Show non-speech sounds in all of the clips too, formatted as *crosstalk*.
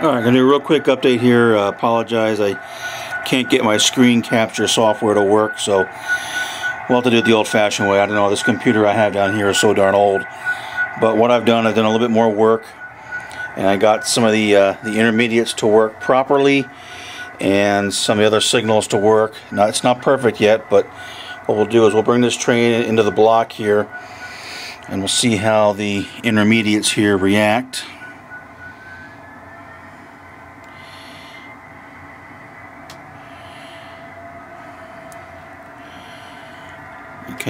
Alright, I'm gonna do a real quick update here. Uh, apologize, I can't get my screen capture software to work, so we'll have to do it the old-fashioned way. I don't know, this computer I have down here is so darn old. But what I've done, I've done a little bit more work, and I got some of the uh, the intermediates to work properly, and some of the other signals to work. Now, it's not perfect yet, but what we'll do is we'll bring this train into the block here, and we'll see how the intermediates here react.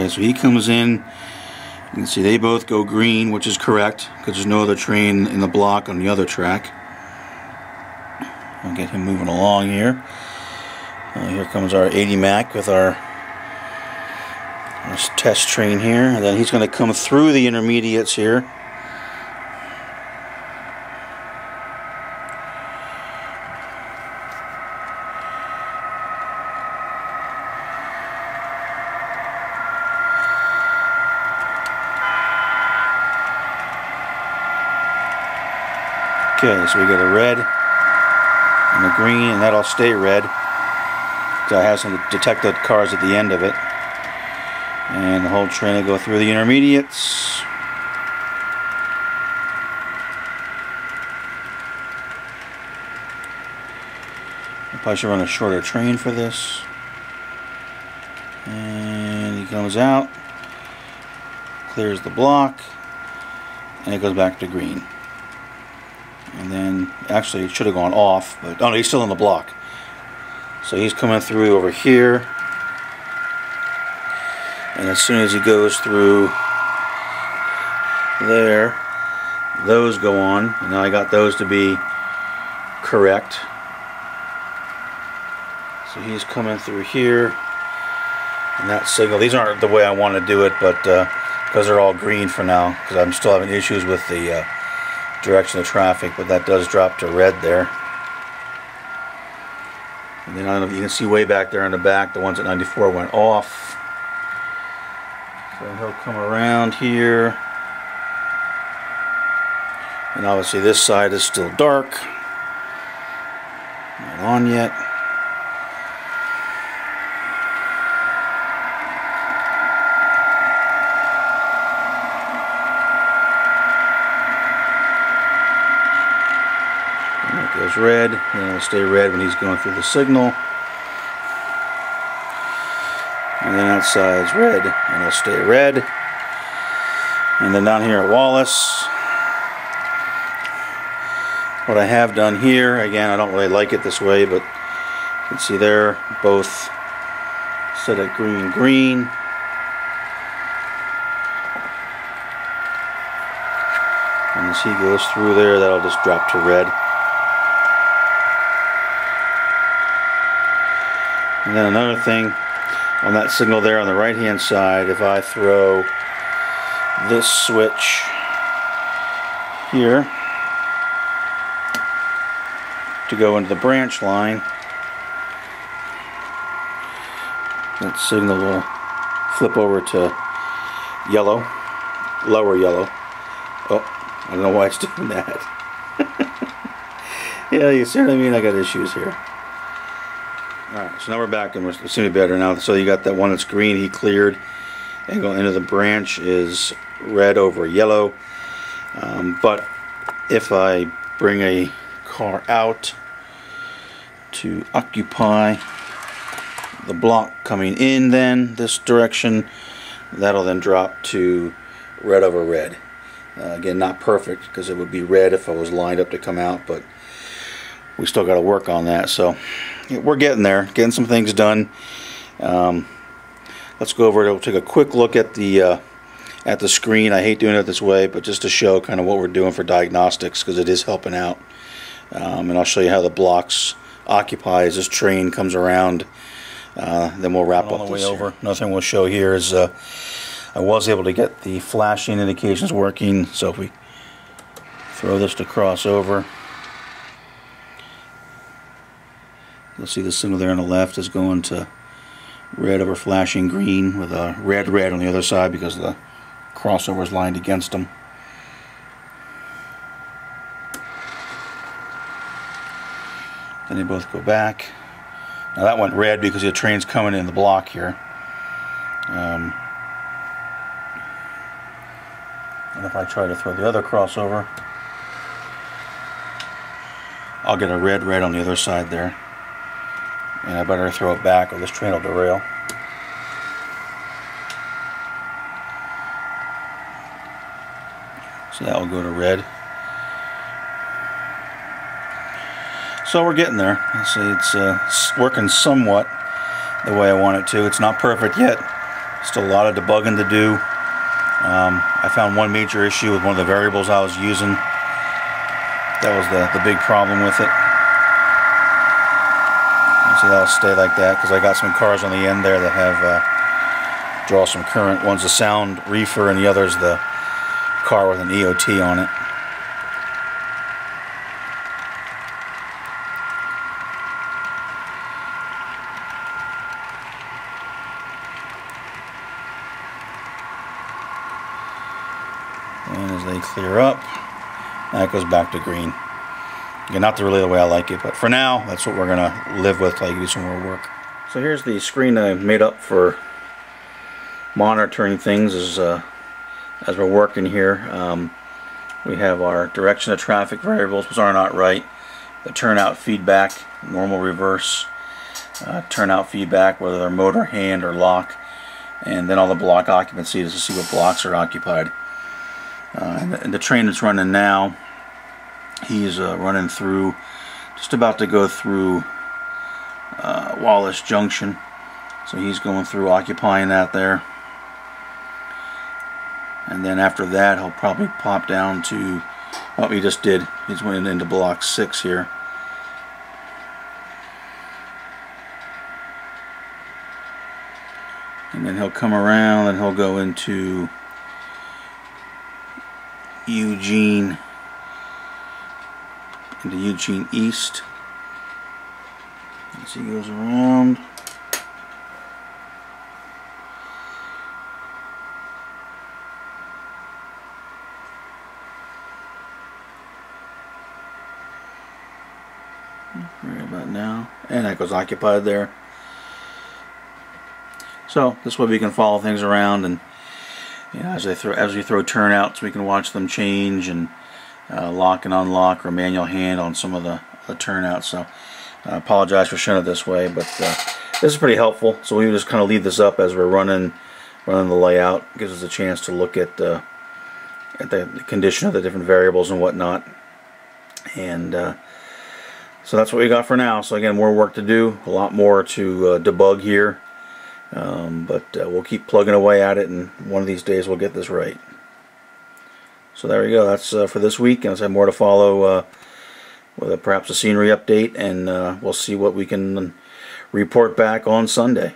Okay, so he comes in. You can see they both go green, which is correct, because there's no other train in the block on the other track. I'll get him moving along here. Uh, here comes our 80 Mac with our, our test train here. And then he's going to come through the intermediates here. Okay, so we get a red and a green, and that'll stay red. So I have some detected cars at the end of it. And the whole train will go through the intermediates. I should run a shorter train for this. And he comes out, clears the block, and it goes back to green actually it should have gone off but oh no he's still in the block. So he's coming through over here. And as soon as he goes through there those go on. And now I got those to be correct. So he's coming through here. And that signal these aren't the way I want to do it but because uh, they're all green for now because I'm still having issues with the uh, direction of traffic, but that does drop to red there. And then I don't know if you can see way back there in the back, the ones at 94 went off. So he'll come around here. And obviously this side is still dark. Not on yet. it goes red, and it'll stay red when he's going through the signal. And then that side's red, and it'll stay red. And then down here at Wallace, what I have done here, again, I don't really like it this way, but you can see there, both set at green, green. And as he goes through there, that'll just drop to red. And then another thing on that signal there on the right hand side, if I throw this switch here to go into the branch line, that signal will flip over to yellow, lower yellow. Oh, I don't know why it's *laughs* doing that. *laughs* yeah, you see what I mean? I got issues here. Alright, so now we're back and we're seeming better now. So you got that one that's green, he cleared. And going into the branch is red over yellow. Um, but if I bring a car out to occupy the block coming in then this direction, that'll then drop to red over red. Uh, again, not perfect because it would be red if I was lined up to come out, but we still got to work on that. So we're getting there, getting some things done. Um, let's go over. We'll take a quick look at the uh, at the screen. I hate doing it this way, but just to show kind of what we're doing for diagnostics because it is helping out. Um, and I'll show you how the blocks occupy as this train comes around. Uh, then we'll wrap up the way over. Nothing we'll show here is uh, I was able to get the flashing indications working. So if we throw this to cross over. You'll see the signal there on the left is going to red over flashing green with a red red on the other side because the crossover is lined against them. Then they both go back. Now that went red because the train's coming in the block here. Um, and if I try to throw the other crossover, I'll get a red red on the other side there. And I better throw it back or this train will derail. So that will go to red. So we're getting there. See, it's uh, working somewhat the way I want it to. It's not perfect yet. Still a lot of debugging to do. Um, I found one major issue with one of the variables I was using. That was the, the big problem with it. So that'll stay like that because I got some cars on the end there that have uh, draw some current. One's a sound reefer and the other's the car with an EOT on it. And as they clear up, that goes back to green. Again, not the, really the way I like it, but for now, that's what we're going to live with till I do some more work. So here's the screen I made up for monitoring things as, uh, as we're working here. Um, we have our direction of traffic variables, which are not right. The turnout feedback, normal reverse, uh, turnout feedback, whether they're motor, hand, or lock, and then all the block occupancy to see what blocks are occupied. Uh, and, the, and, the, train that's running now, he's uh, running through, just about to go through uh, Wallace Junction. So he's going through occupying that there. And then after that, he'll probably pop down to what he just did. He's went into block 6 here. And then he'll come around and he'll go into Eugene into Eugene East as he goes around. Right about now. And that goes occupied there. So this way we can follow things around and you know, as they throw as we throw turnouts, we can watch them change and uh, lock and unlock or manual hand on some of the, the turnouts. So I apologize for showing it this way, but uh, this is pretty helpful. So we just kind of leave this up as we're running running the layout. gives us a chance to look at, uh, at the condition of the different variables and whatnot. And uh, so that's what we got for now. So again, more work to do, a lot more to uh, debug here. Um, but uh, we'll keep plugging away at it and one of these days we'll get this right. So there we go. That's uh, for this week. And I have more to follow uh, with a, perhaps a scenery update and uh, we'll see what we can report back on Sunday.